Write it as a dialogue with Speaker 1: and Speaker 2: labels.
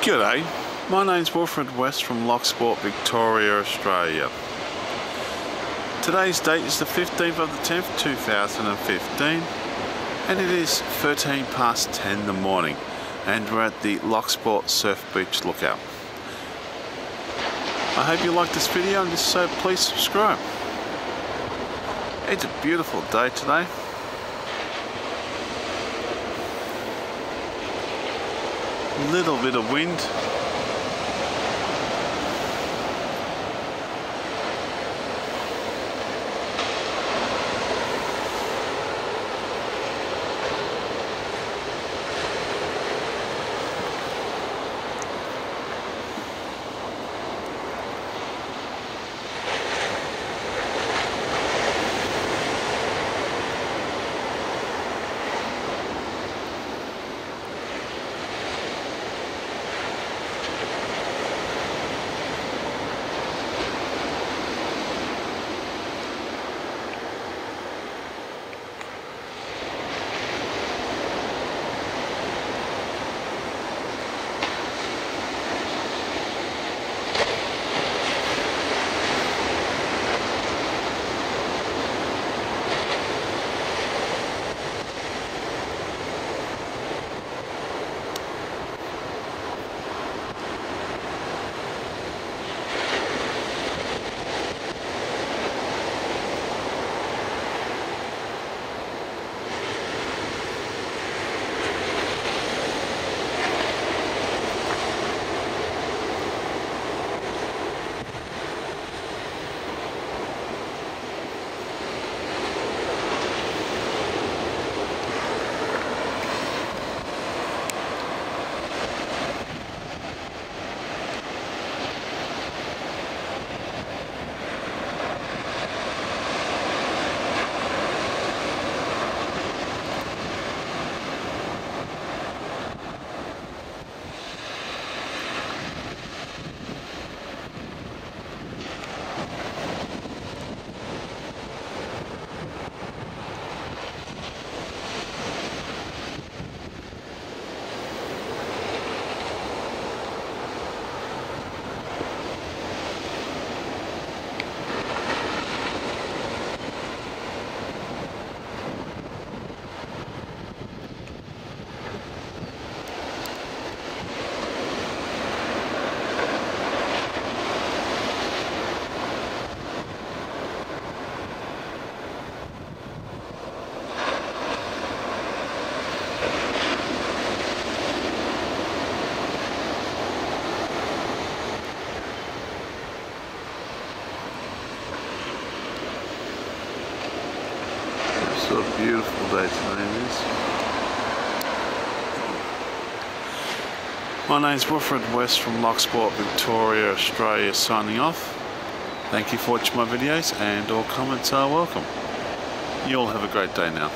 Speaker 1: G'day, my name's Wilfred West from Loch Sport, Victoria, Australia. Today's date is the 15th of the 10th, 2015 and it is 13 past 10 in the morning and we're at the Loch Sport Surf Beach Lookout. I hope you like this video and if so please subscribe. It's a beautiful day today. Little bit of wind a beautiful day today is. My name's Wilfred West from Loch Sport, Victoria, Australia signing off. Thank you for watching my videos and all comments are welcome. You all have a great day now.